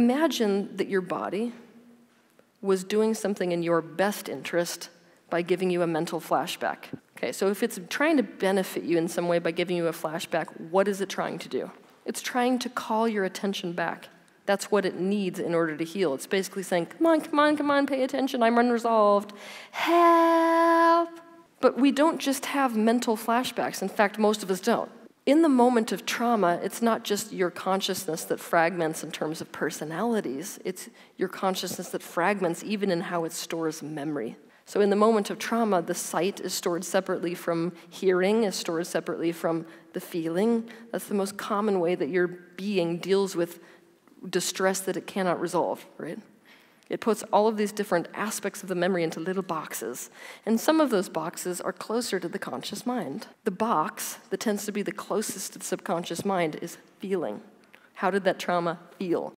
Imagine that your body was doing something in your best interest by giving you a mental flashback. Okay, so if it's trying to benefit you in some way by giving you a flashback, what is it trying to do? It's trying to call your attention back. That's what it needs in order to heal. It's basically saying, come on, come on, come on, pay attention, I'm unresolved. Help! But we don't just have mental flashbacks. In fact, most of us don't. In the moment of trauma, it's not just your consciousness that fragments in terms of personalities, it's your consciousness that fragments even in how it stores memory. So, in the moment of trauma, the sight is stored separately from hearing, is stored separately from the feeling. That's the most common way that your being deals with distress that it cannot resolve, right? It puts all of these different aspects of the memory into little boxes. And some of those boxes are closer to the conscious mind. The box that tends to be the closest to the subconscious mind is feeling. How did that trauma feel?